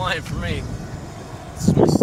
flying for me. This is